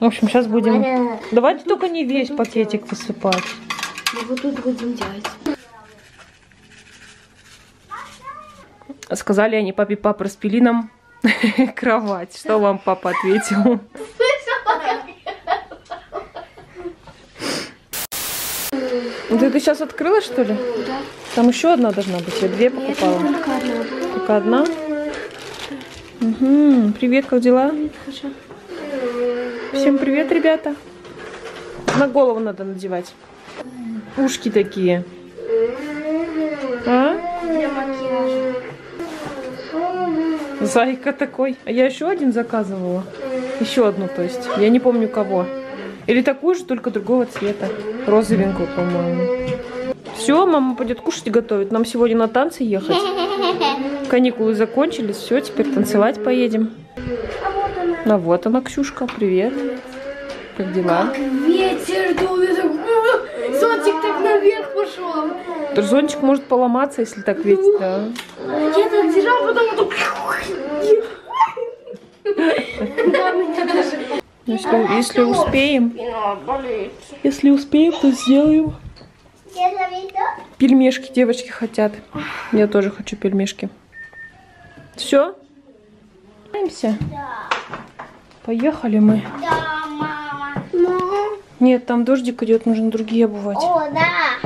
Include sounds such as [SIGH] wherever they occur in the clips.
В общем, сейчас будем... Давайте только не весь пакетик высыпать. Мы вот тут будем делать. Сказали они папе, пап, распили нам [LAUGHS] кровать. Что вам папа ответил? Ну, Ты, ты сейчас открыла, что ли? Да. Там еще одна должна быть. Я две Нет, покупала. только одна. Только одна? Угу. Привет, как дела? Хорошо. Всем привет, ребята. На голову надо надевать. Ушки такие. А? Зайка такой. А я еще один заказывала. Еще одну, то есть. Я не помню кого. Или такую же, только другого цвета. Розовенькую, по-моему. Все, мама пойдет кушать и готовить. Нам сегодня на танцы ехать. [LAUGHS] Каникулы закончились. Все, теперь танцевать поедем. А вот она. Ксюшка. Привет. Как дела? Ветер дует. Зонтик так наверх пошел. Зонтик может поломаться, если так ветер. Да. Я так держал, потом Да, меня даже Если, если успеем, если успеем, то сделаем. Пельмешки девочки хотят. Я тоже хочу пельмешки. Все? Поехали мы. Да, мама. Нет, там дождик идет, нужно другие обувать. О, да.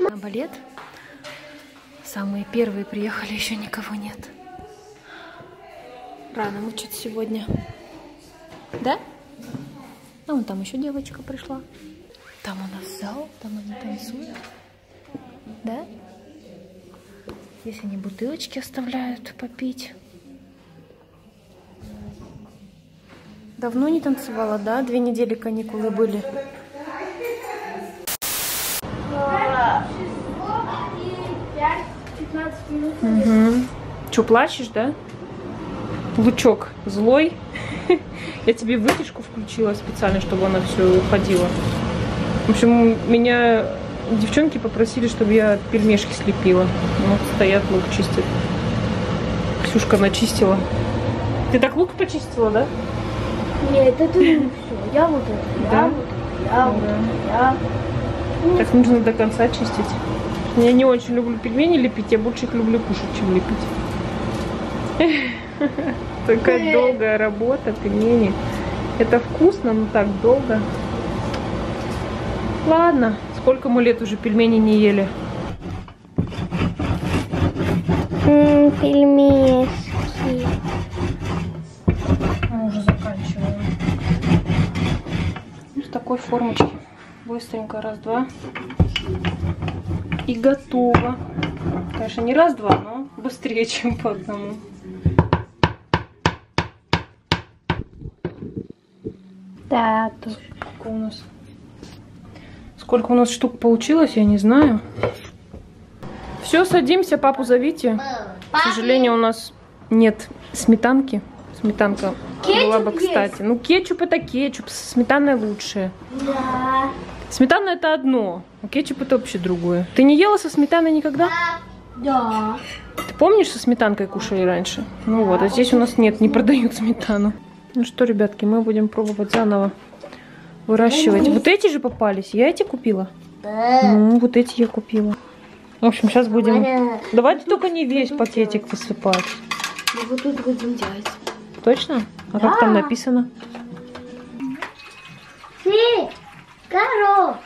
На балет. Самые первые приехали, еще никого нет. Рано мы что-то сегодня. Да? А вон там еще девочка пришла. Там у нас зал, там они танцуют. Да? Здесь они бутылочки оставляют попить. Давно не танцевала, да? Две недели каникулы были. Угу. Че, плачешь, да? Лучок злой. [LAUGHS] Я тебе вытяжку включила специально, чтобы она все уходила. В общем, меня девчонки попросили, чтобы я пельмешки слепила. Вот стоят, лук чистят. Ксюшка начистила. Ты так лук почистила, да? Нет, это не все. Я вот это, Да? я вот это, я вот это, я. Так нужно до конца чистить. Я не очень люблю пельмени лепить, я больше их люблю кушать, чем лепить. [LAUGHS] Такая долгая работа, пельмени. Это вкусно, но так долго. Ладно, сколько мы лет уже пельмени не ели. Пельмешки. Такой формочке. Быстренько раз-два. И готово. Конечно, не раз-два, но быстрее, [LAUGHS] чем по одному. Да, тоже. Сколько у нас? Сколько у нас штук получилось, я не знаю. Все, садимся, папу зовите. К сожалению, у нас нет сметанки. Сметанка была бы есть? кстати. Ну, кетчуп это кетчуп, со сметаной лучше. Да. Сметана это одно, а кетчуп это вообще другое. Ты не ела со сметаной никогда? Да. Ты помнишь, со сметанкой кушали раньше? Ну вот, а здесь у нас нет, не продают сметану. Ну что, ребятки, мы будем пробовать заново выращивать. Вот эти же попались, я эти купила. Ну, вот эти я купила. В общем, сейчас будем... Давайте только не весь пакетик высыпать. Мы вот тут будем делать. Точно? А как там написано? Ты, коров.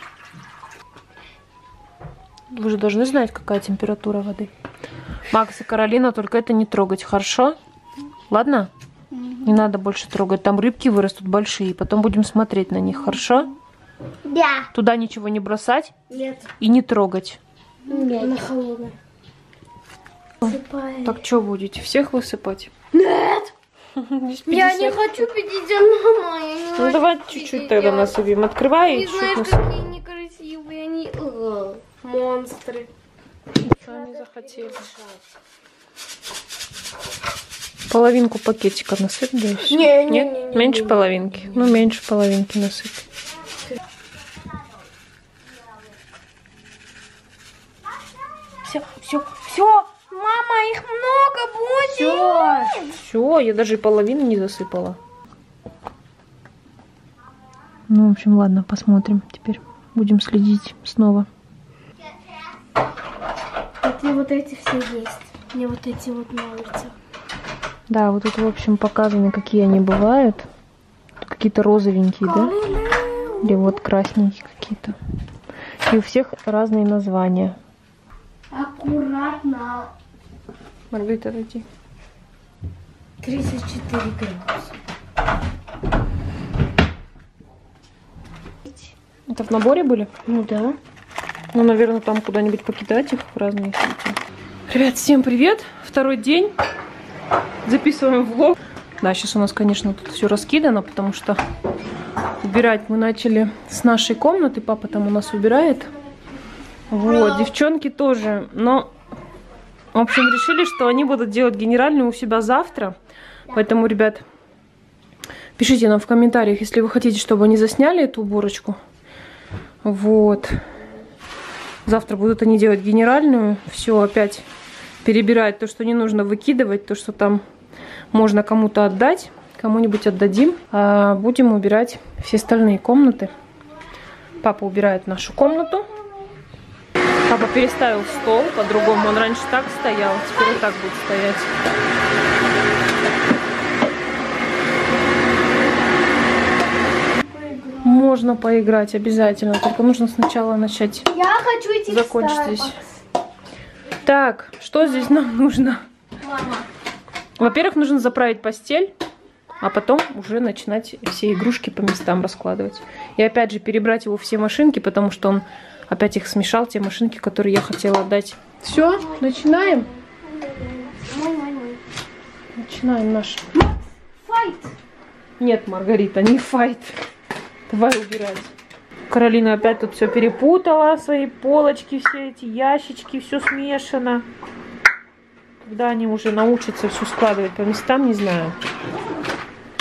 Вы же должны знать, какая температура воды. Макс и Каролина, только это не трогать, хорошо? Ладно? Не надо больше трогать. Там рыбки вырастут большие. Потом будем смотреть на них, хорошо? Да. Туда ничего не бросать Нет. и не трогать. На холодно. Сыпай. Так что будете? Всех высыпать? Нет. Я не 50. хочу 50, мама. Я не Ну давай чуть-чуть 50. тогда насыпем. Открывай и Не чуть-чуть насыпем. какие некрасивые они. Ugh, монстры. Сами захотели. Половинку пакетика насыпь, да и. Не, не, Нет? не, не, меньше не. половинки. Ну, меньше половинки насыпь. Все, все, все. Мама, их будет. Все, я даже и половину не засыпала. Ну, в общем, ладно, посмотрим теперь. Будем следить снова. Вот и вот эти все есть. Мне вот эти вот нравятся. Да, вот тут, в общем, показаны, какие они бывают. Какие-то розовенькие, да? Или вот красненькие какие-то. И у всех разные названия. Аккуратно. Маргарита, иди. 34 градуса. Это в наборе были? Ну да. Ну, наверное, там куда-нибудь покидать их в разные всякие. Ребят, всем привет! Второй день. Записываем влог. Да, сейчас у нас, конечно, тут все раскидано, потому что убирать мы начали с нашей комнаты. Папа там у нас убирает. Вот, девчонки тоже. Но, в общем, решили, что они будут делать генеральную у себя завтра. Поэтому, ребят, пишите нам в комментариях, если вы хотите, чтобы они засняли эту уборочку. Вот. Завтра будут они делать генеральную. Все опять перебирать то, что не нужно выкидывать, то, что там можно кому-то отдать. Кому-нибудь отдадим. А будем убирать все остальные комнаты. Папа убирает нашу комнату. Папа переставил стол по-другому. Он раньше так стоял, теперь вот так будет стоять. Можно поиграть обязательно, только нужно сначала начать Я хочу идти закончить здесь. Так, что здесь нам нужно? Во-первых, нужно заправить постель, а потом уже начинать все игрушки по местам раскладывать. И опять же перебрать его все машинки, потому что он опять их смешал, те машинки, которые я хотела отдать. Все, начинаем? Начинаем наш. Файт. Нет, Маргарита, не файт. Давай убирать. Каролина опять тут все перепутала, свои полочки, все эти ящички, все смешано. Когда они уже научатся все складывать по местам, не знаю.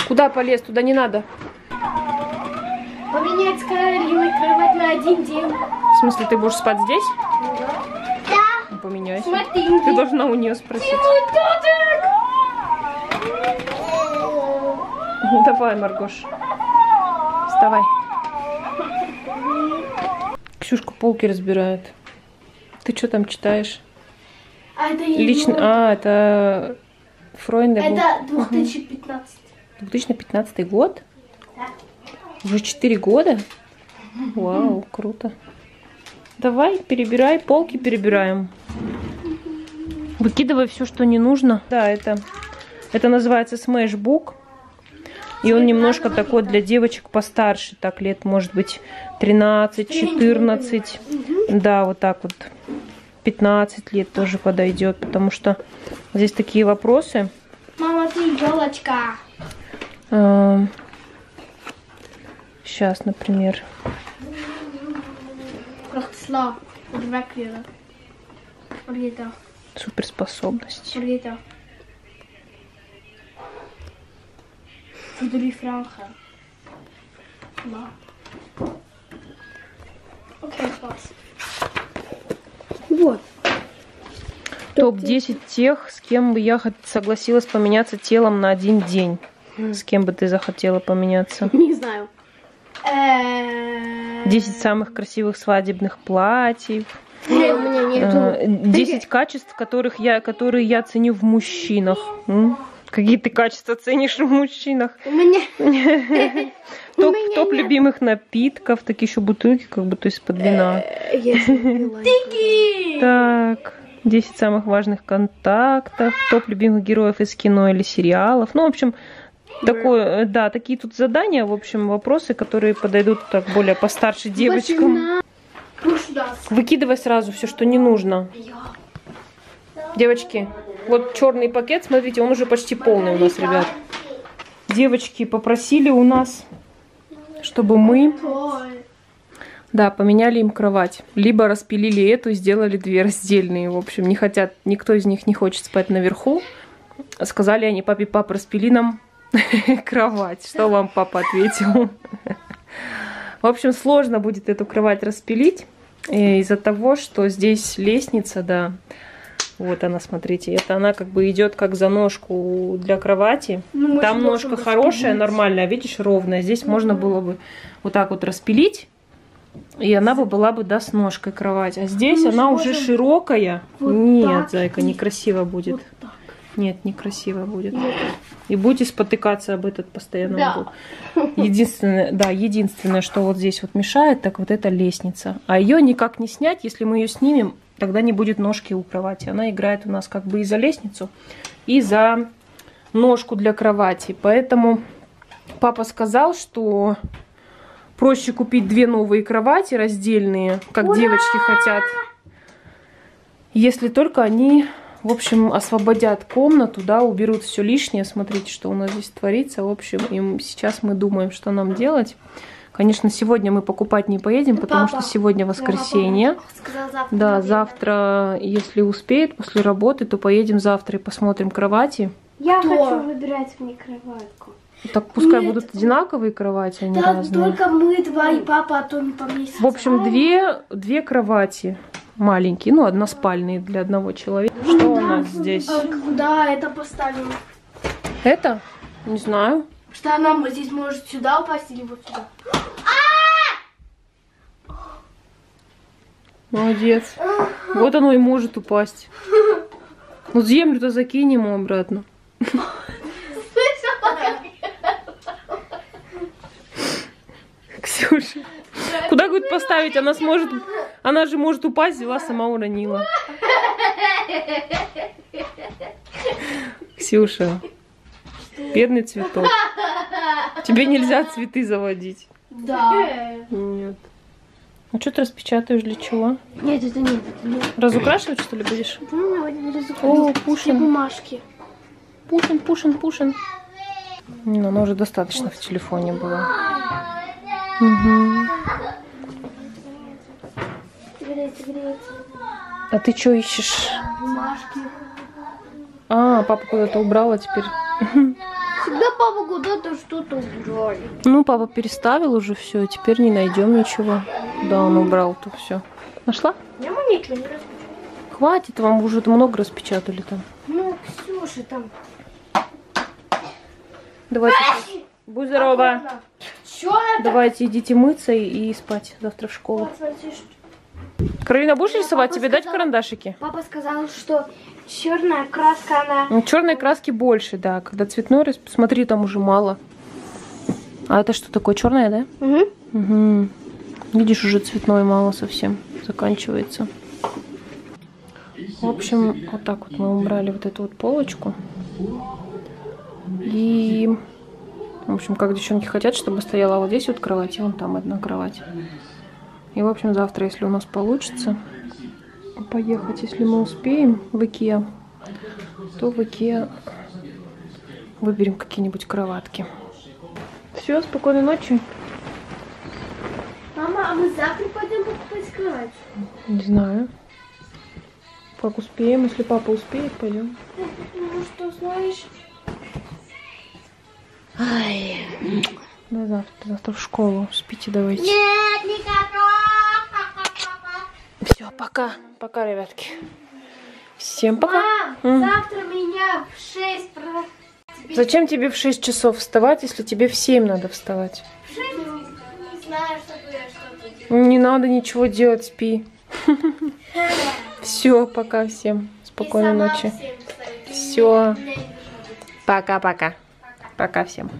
Куда полез? Туда не надо. Поменять с Каролиной кровать на один день. В смысле, ты будешь спать здесь? Да. Ну, поменяйся. Смотри. Ты должна у нее спросить. Давай, Маргош. Вставай. Ксюшка полки разбирает. Ты что там читаешь? А это не Лично... А, это Фройнда. Это 2015. 2015 год? Уже 4 года? Вау, круто. Давай, перебирай, полки перебираем. Выкидывай все, что не нужно. Да, это, это называется смешбук. И он немножко такой для девочек постарше, так лет, может быть, 13, 14. Да, вот так вот. 15 лет тоже подойдет, потому что здесь такие вопросы. Мама, ты елочка. Сейчас, например. Прохтсла. Voelde die vragen? Ja. Oké, pas. Вот. Топ-10 тех, с кем бы я согласилась поменяться телом на один день. С кем бы ты захотела поменяться? [LAUGHS] Не знаю. Э, 10 самых красивых свадебных платьев. [LAUGHS] У меня нету. э, 10 качеств, которых я, которые я ценю в мужчинах. М? Какие ты качества ценишь в мужчинах? У меня... [LAUGHS] Топ, меня топ нет. любимых напитков, такие еще бутылки, как будто из-под вина. Тики! [LAUGHS] Так, 10 самых важных контактов, топ любимых героев из кино или сериалов. Ну, в общем, такое, э, да, такие тут задания, в общем, вопросы, которые подойдут так более постарше девочкам. Das. Выкидывай сразу все, что не нужно. Девочки, вот черный пакет, смотрите, он уже почти полный у нас, ребят. Девочки попросили у нас, чтобы мы, да, поменяли им кровать. Либо распилили эту сделали две раздельные. В общем, не хотят, никто из них не хочет спать наверху. Сказали они папе, пап, распили нам [LAUGHS] кровать. Что вам папа ответил? В общем, сложно будет эту кровать распилить из-за того, что здесь лестница, да, Вот она, смотрите. Это она как бы идет как за ножку для кровати. Ну, мы Там ножка хорошая, нормальная, видишь, ровная. Здесь можно было бы вот так вот распилить. И она бы была бы, да, с ножкой кровать. А здесь Ну, мы же она уже широкая. вот Нет, так зайка, некрасиво будет. Вот так. Нет, некрасиво будет. И будете спотыкаться об этот постоянно. Да. угол. Единственное, да, единственное, что вот здесь вот мешает, так вот эта лестница. А ее никак не снять, если мы ее снимем, тогда не будет ножки у кровати. Она играет у нас как бы и за лестницу, и за ножку для кровати. Поэтому папа сказал, что проще купить две новые кровати раздельные, как девочки хотят. Если только они, в общем, освободят комнату, да, уберут все лишнее. Смотрите, что у нас здесь творится. В общем, и сейчас мы думаем, что нам делать. Конечно, сегодня мы покупать не поедем, потому Папа. что сегодня воскресенье. Сказал завтра. Да, завтра, если успеет, после работы, то поедем завтра и посмотрим кровати. Я Кто? хочу выбирать мне кроватку. Так пускай Нет. будут одинаковые кровати, а не Да, разные. только мы два и папа, а то не поместится. В общем, две, две кровати маленькие, ну, односпальные для одного человека. Что у нас здесь? А Куда это поставим? Это? Не знаю. Что она здесь может сюда упасть или вот сюда? Молодец. Вот оно и может упасть. Ну, землю-то закинем ему обратно. Ксюша. Куда, говорит, поставить? Она сможет... Она же может упасть, взяла, сама уронила. Ксюша. Бедный цветок. Тебе нельзя цветы заводить. Да. Ну что ты распечатаешь для чего? Нет, это нет, это нет. Разукрашивать, что ли, будешь? Ну, давайте О, Пушин. бумажки. Пушин, Пушин, Пушин. Ну, она уже достаточно в телефоне. Греется, греется. А ты что ищешь? Бумажки. А, папа куда-то убрал, а теперь... [LAUGHS] Папа куда-то что-то убрали. Ну, папа переставил уже все, теперь не найдем ничего. Да, он убрал то все. Нашла? Я мы ничего не распечатали. Хватит, вам уже много распечатали там. Ну, Ксюша там. Давайте. Будь здорова. Давайте идите мыться и, и спать завтра в школу. Каролина, будешь рисовать? Тебе дать сказал- карандашики? Папа сказал, что черная краска, она... Ну, черной краски больше, да. Когда цветной, смотри, там уже мало. А это что такое, черное, да? Угу. Угу. Видишь, уже цветной мало совсем. Заканчивается. В общем, вот так вот мы убрали вот эту вот полочку. И, в общем, как девчонки хотят, чтобы стояла вот здесь вот кровать, и вон там одна кровать. И, в общем, завтра, если у нас получится поехать, если мы успеем в Икеа, то в Икеа выберем какие-нибудь кроватки. Все, спокойной ночи. Мама, а мы завтра пойдем покупать кровать? Не знаю. Как успеем, если папа успеет, пойдем. Ну что, знаешь? Да, завтра, завтра в школу. Спите давайте. Нет, никакого. Все, пока. Пока, ребятки. Всем пока. Мам, М. завтра меня в 6 про... Зачем тебе в 6 часов вставать, если тебе в 7 надо вставать? В 6 не знаю, чтобы я что-то делала. Не надо ничего делать, спи. [LAUGHS] Все, пока всем. Спокойной ночи. нужно. Пока-пока. Пока всем.